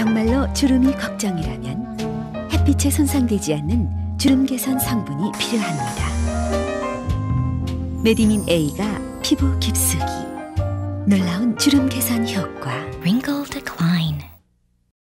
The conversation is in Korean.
정말로 주름이 걱정이라면 햇빛에 손상되지 않는 주름 개선 성분이 필요합니다. 메디민 A가 피부 깊숙이 놀라운 주름 개선 효과